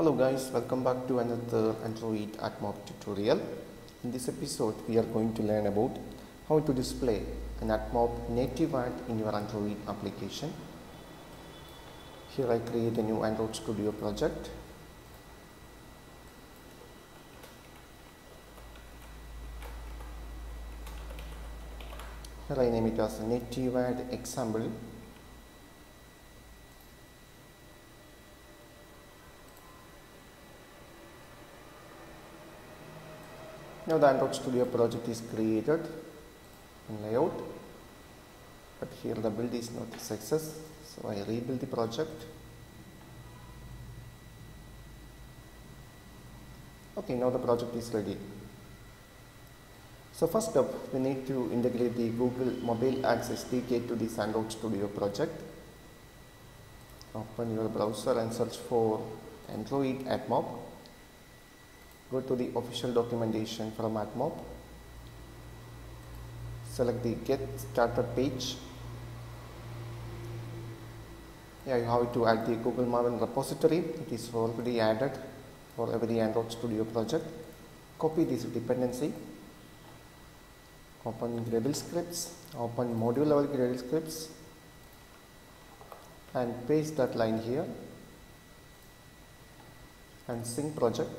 Hello guys, welcome back to another Android AdMob tutorial. In this episode, we are going to learn about how to display an AdMob native ad in your Android application. Here I create a new Android Studio project. Here I name it as native ad example Now the Android Studio project is created in layout but here the build is not success so I rebuild the project. Okay now the project is ready. So first up we need to integrate the Google Mobile Ads SDK to this Android Studio project. Open your browser and search for Android AdMob go to the official documentation from AdMob select the get started page. Yeah you have to add the google maven repository. It is already added for every android studio project. Copy this dependency. Open gradle scripts. Open module level gradle scripts. And paste that line here. And sync project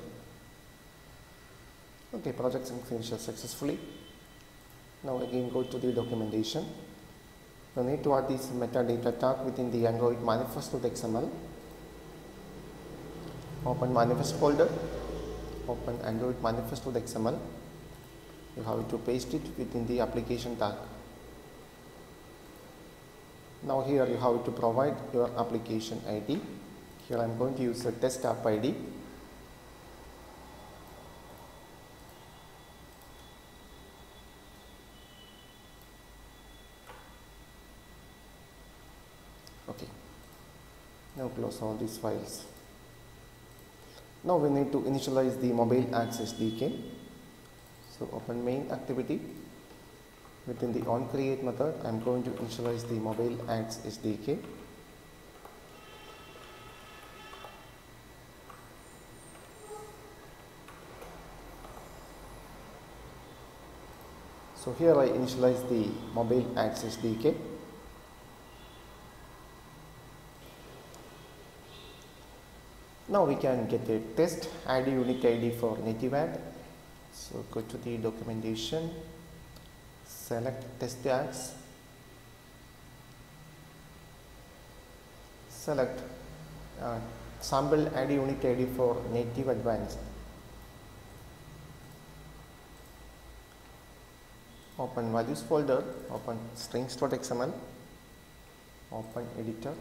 okay project finishes successfully. Now again go to the documentation. You need to add this metadata tag within the android manifest.xml open manifest folder. Open android manifest.xml you have to paste it within the application tag. Now here you have to provide your application id here i am going to use a test app id okay close all these files. Now we need to initialize the mobile ads SDK so open main activity within the on create method. I am going to initialize the mobile ads SDK so here I initialize the mobile ads SDK Now we can get a test ID unique ID for native ad. So go to the documentation, select test ads, select uh, sample ID unique ID for native advanced. Open values folder, open strings.xml, open editor.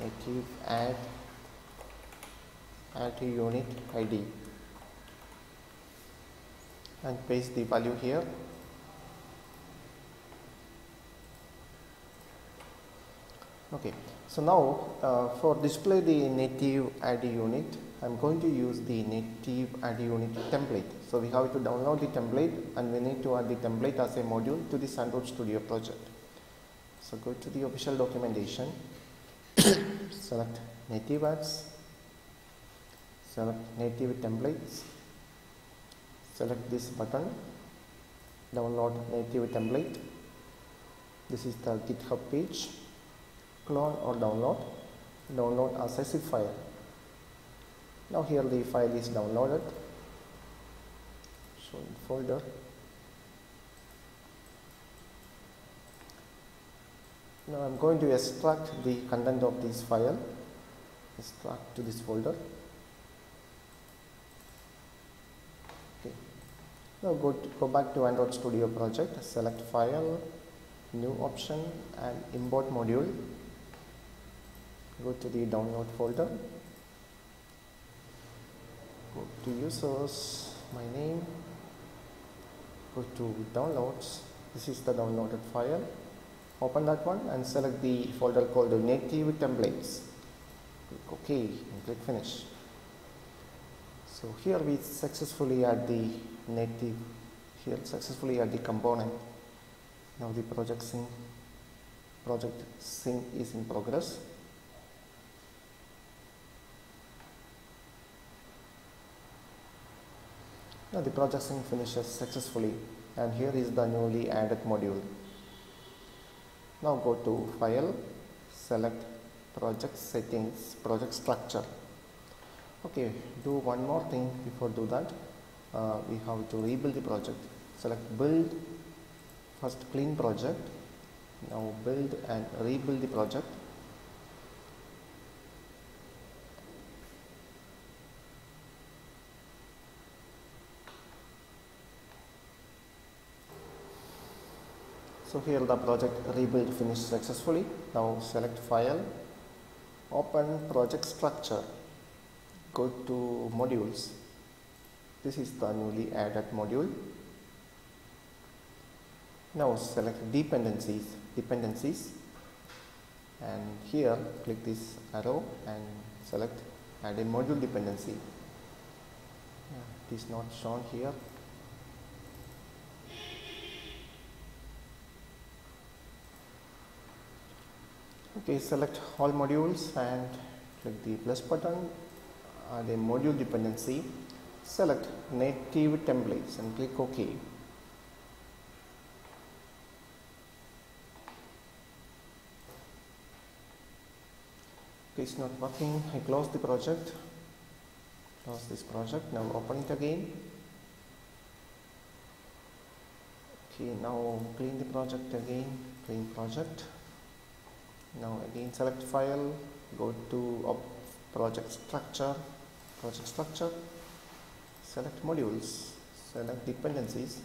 Native ad ad unit id and paste the value here. Okay so now uh, for display the native id unit i'm going to use the native id unit template. So we have to download the template and we need to add the template as a module to the android studio project. So go to the official documentation select native ads select native templates. Select this button. Download native template. This is the github page. Clone or download. Download as a zip file. Now here the file is downloaded. So in folder Now I am going to extract the content of this file, extract to this folder. Okay. Now go, to, go back to Android Studio project, select file, new option and import module. Go to the download folder. Go to users, my name, go to downloads. This is the downloaded file open that one and select the folder called native templates. Click ok and click finish. So here we successfully add the native here successfully add the component. Now the project sync project sync is in progress. Now the project sync finishes successfully and here is the newly added module now go to file select project settings project structure. Okay do one more thing before do that. Uh, we have to rebuild the project. Select build first clean project. Now build and rebuild the project so here the project rebuild finished successfully. Now select file open project structure go to modules. This is the newly added module. Now select dependencies dependencies. And here click this arrow and select add a module dependency. Yeah, it is not shown here okay select all modules and click the plus button. Add a module dependency. Select native templates and click ok. Okay it's not working. I close the project. Close this project. Now open it again. Okay now clean the project again. Clean project now again select file go to project structure project structure select modules select dependencies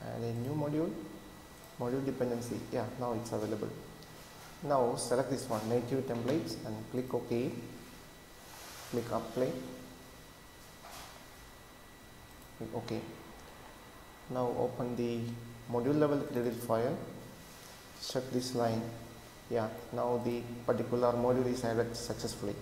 and a new module module dependency. Yeah now it's available. Now select this one native templates and click ok. Click apply. Click ok. Now open the module level gradle file. Check this line yeah now the particular module is added successfully.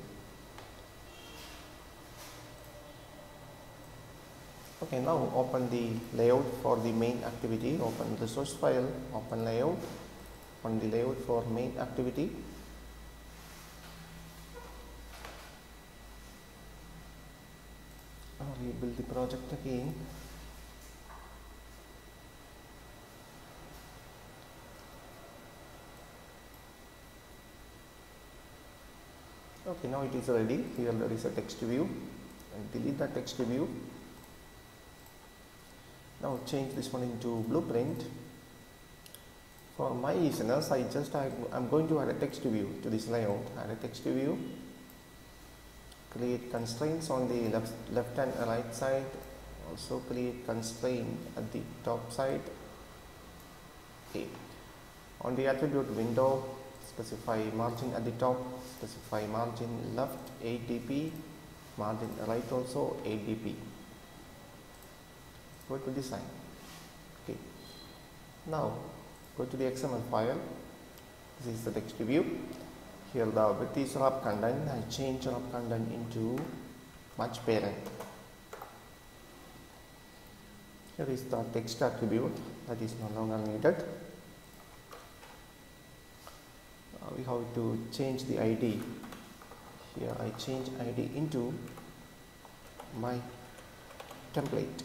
Okay now open the layout for the main activity. Open the source file open layout. On the layout for main activity. Now rebuild the project again okay now it is ready. Here there is a text view. And delete the text view. Now change this one into blueprint. For my listeners I just I, am going to add a text view to this layout. Add a text view. Create constraints on the left left and right side. Also create constraint at the top side. Okay. On the attribute window specify margin at the top specify margin left 8 dp margin right also 8 dp go to design okay. Now go to the xml file. This is the text view. Here the width is wrap content i change wrap content into match parent. Here is the text attribute that is no longer needed we have to change the id here i change id into my template.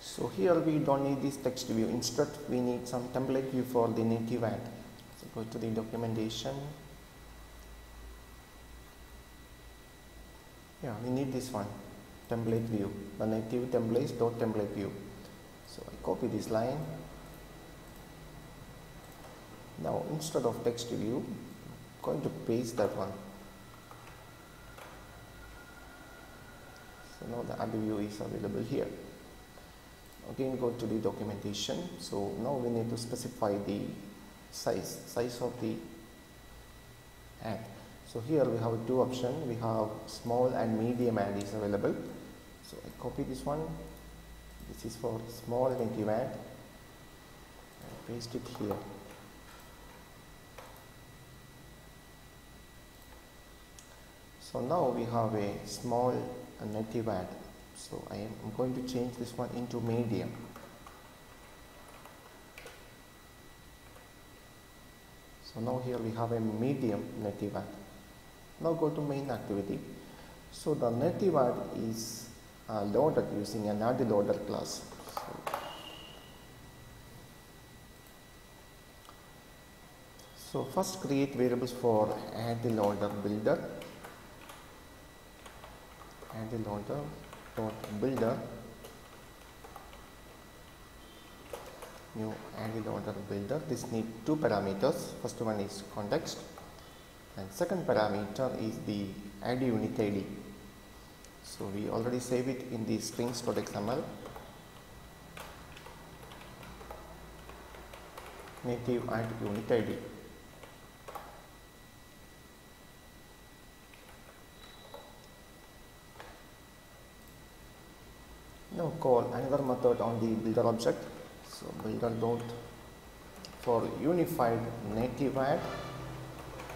So here we don't need this text view. Instead we need some template view for the native ad so go to the documentation. Yeah we need this one. Template view. The native templates dot template view copy this line. Now instead of text view I'm going to paste that one. So now the ad view is available here. Again go to the documentation. So now we need to specify the size size of the ad. So here we have two options. We have small and medium ad is available. So I copy this one this is for small increment paste it here. So now we have a small native ad so I am I'm going to change this one into medium. So now here we have a medium native ad now go to main activity. So the native ad is uh, loaded using an ad loader class. So, so first create variables for ad loader builder. Ad loader dot builder new ad loader builder. This need two parameters. First one is context and second parameter is the ad unit ID. So we already save it in the strings.xml native ad unit ID. Now call another method on the builder object. So builder dot for unified native ad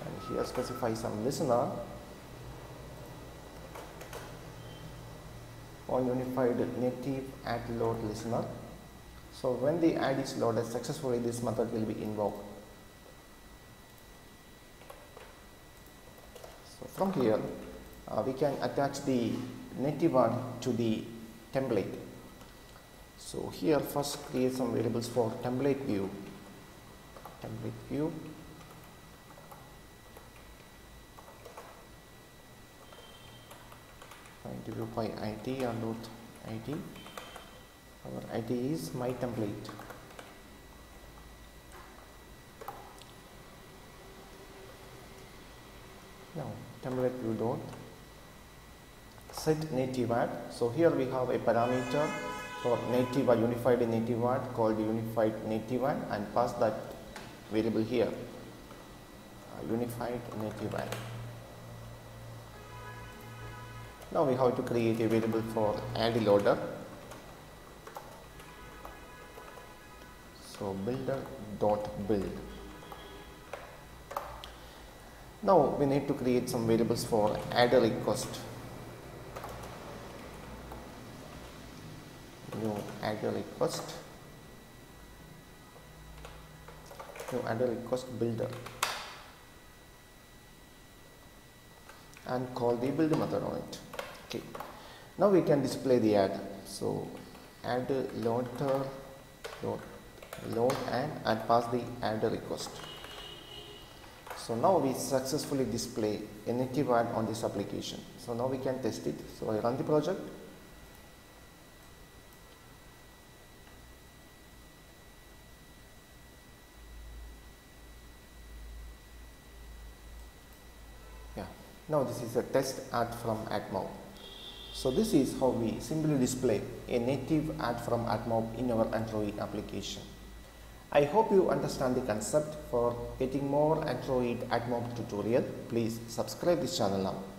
and here specify some listener on unified native ad load listener. So when the ad is loaded successfully this method will be invoked. So from here uh, we can attach the native one to the template. So here first create some variables for template view. Template view view by id or root id our id is my template. Now template view dot set native ad so here we have a parameter for native or unified native ad called unified native ad and pass that variable here. Uh, unified native ad now we have to create a variable for ad loader. So builder dot build. Now we need to create some variables for ad request. New ad request. New ad request builder. and call the build method on it okay now we can display the ad. So ad loader load, load and and pass the ad request. So now we successfully display a native ad on this application. So now we can test it. So i run the project. Yeah. Now this is a test ad from AdMob so this is how we simply display a native ad from AdMob in our Android application. I hope you understand the concept. For getting more Android AdMob tutorial, please subscribe this channel now.